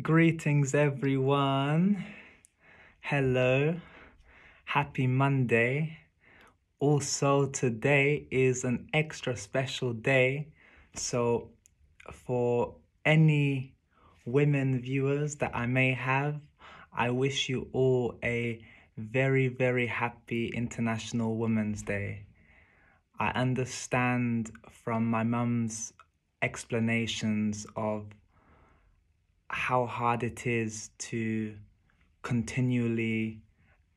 Greetings, everyone. Hello. Happy Monday. Also, today is an extra special day. So, for any women viewers that I may have, I wish you all a very, very happy International Women's Day. I understand from my mum's explanations of how hard it is to continually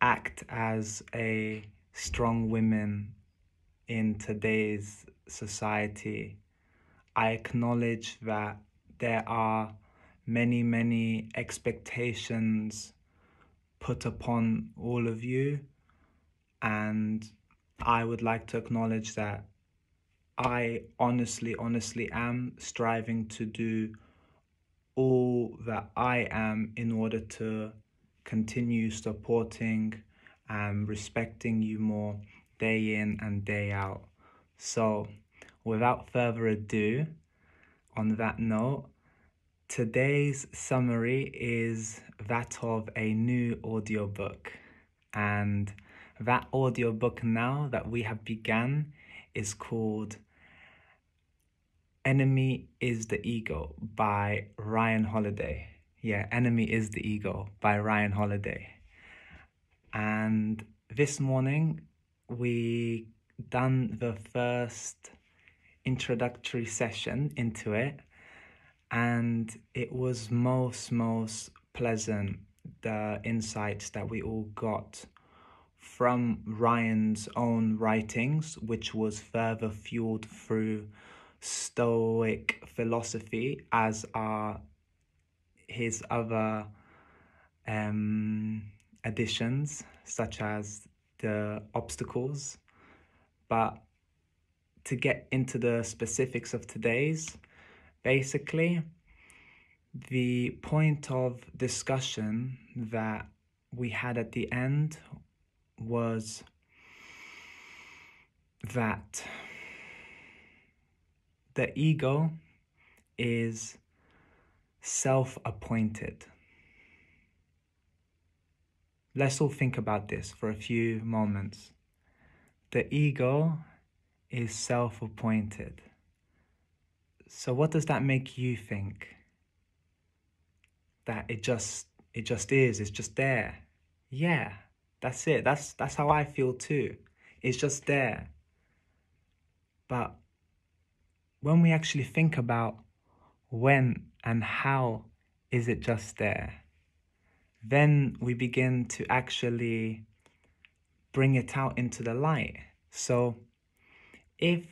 act as a strong woman in today's society. I acknowledge that there are many, many expectations put upon all of you, and I would like to acknowledge that I honestly, honestly am striving to do all that I am in order to continue supporting and respecting you more day in and day out. So, without further ado, on that note, today's summary is that of a new audiobook. And that audiobook now that we have begun is called Enemy is the Ego by Ryan Holiday. Yeah, Enemy is the Ego by Ryan Holiday. And this morning we done the first introductory session into it and it was most most pleasant the insights that we all got from Ryan's own writings which was further fueled through Stoic philosophy, as are his other um, additions, such as the obstacles. But to get into the specifics of today's, basically, the point of discussion that we had at the end was that the ego is self appointed. Let's all think about this for a few moments. The ego is self appointed. So what does that make you think? That it just it just is, it's just there. Yeah, that's it. That's that's how I feel too. It's just there. But when we actually think about when and how is it just there, then we begin to actually bring it out into the light. So if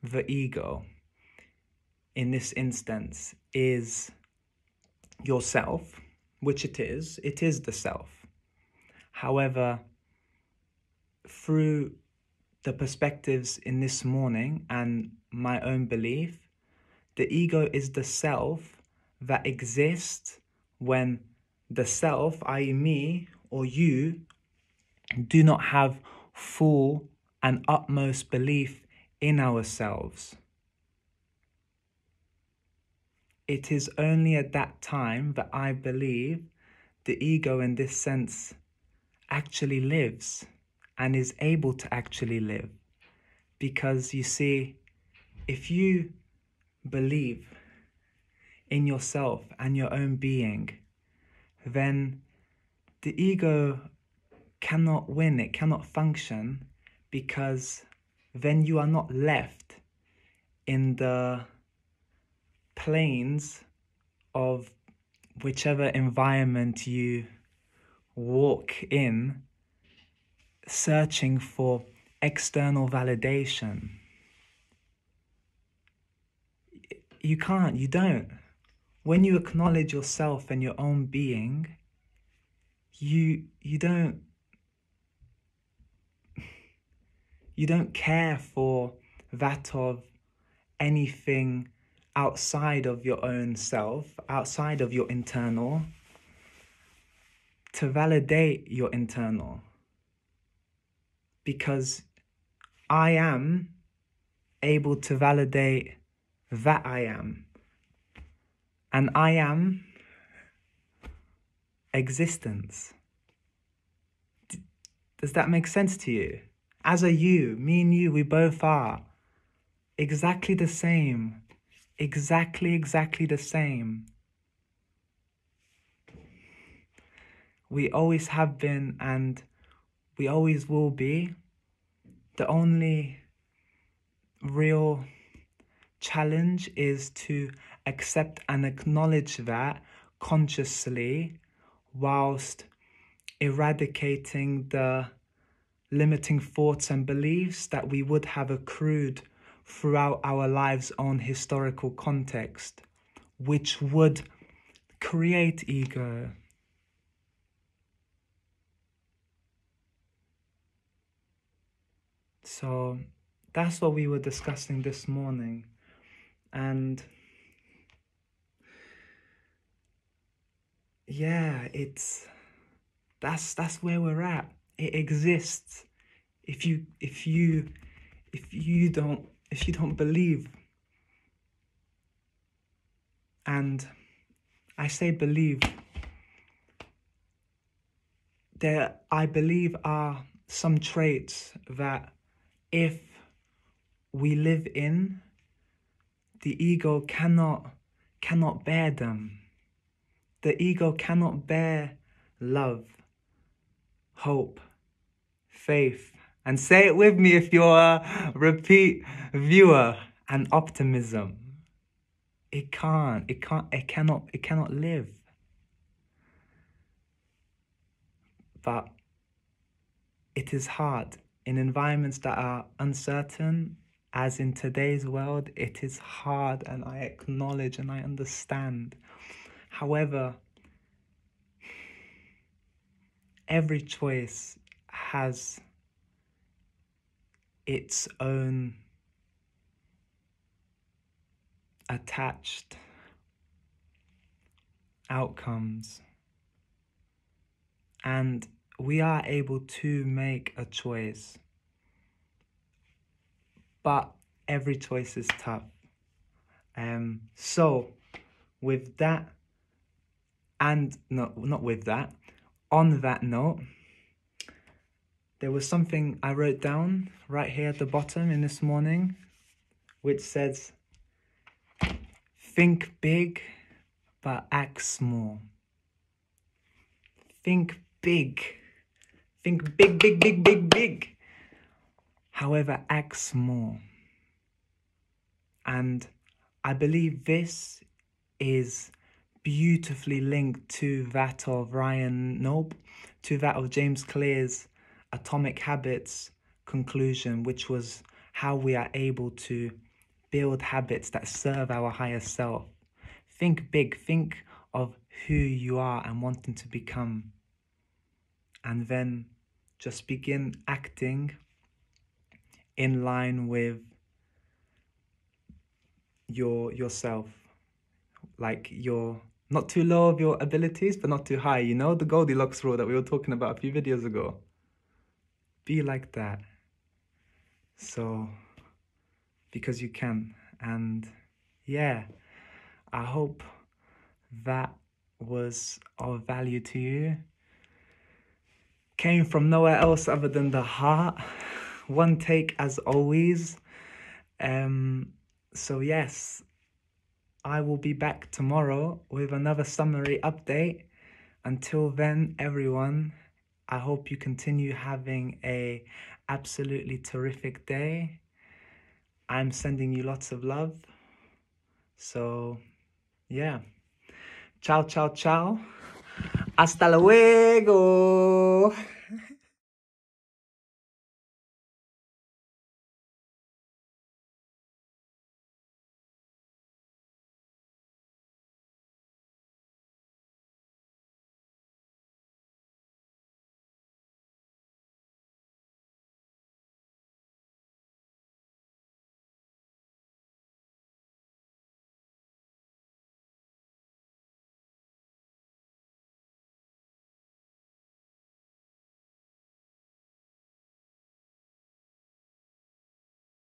the ego in this instance is yourself, which it is, it is the self. However, through the perspectives in this morning and my own belief. The ego is the self that exists when the self, i.e., me or you, do not have full and utmost belief in ourselves. It is only at that time that I believe the ego, in this sense, actually lives and is able to actually live. Because you see, if you believe in yourself and your own being, then the ego cannot win, it cannot function because then you are not left in the planes of whichever environment you walk in, searching for external validation you can't, you don't. When you acknowledge yourself and your own being, you you don't you don't care for that of anything outside of your own self, outside of your internal, to validate your internal. Because I am able to validate that I am. And I am existence. Does that make sense to you? As are you, me and you, we both are exactly the same. Exactly, exactly the same. We always have been and we always will be. The only real challenge is to accept and acknowledge that consciously whilst eradicating the limiting thoughts and beliefs that we would have accrued throughout our lives on historical context, which would create ego. So that's what we were discussing this morning. And yeah, it's that's that's where we're at. It exists. If you if you if you don't if you don't believe and I say believe there I believe are some traits that if we live in the ego cannot cannot bear them. The ego cannot bear love hope faith. And say it with me if you're a repeat viewer and optimism. It can't it can't it cannot it cannot live. But it is hard in environments that are uncertain as in today's world it is hard and i acknowledge and i understand however every choice has its own attached outcomes. And we are able to make a choice. But every choice is tough. Um, so, with that, and no, not with that, on that note, there was something I wrote down right here at the bottom in this morning, which says, Think big, but act small. Think big. Think big, big, big, big, big. However, act small. And I believe this is beautifully linked to that of Ryan Noble, to that of James Clear's Atomic Habits conclusion, which was how we are able to build habits that serve our higher self. Think big, think of who you are and wanting to become. And then just begin acting in line with your yourself like your not too low of your abilities but not too high you know the goldilocks rule that we were talking about a few videos ago be like that. So, because you can. And yeah, I hope that was of value to you. Came from nowhere else other than the heart. One take as always. Um, so, yes, I will be back tomorrow with another summary update. Until then, everyone, I hope you continue having a absolutely terrific day. I'm sending you lots of love. So, yeah. Ciao, ciao, ciao. Hasta luego.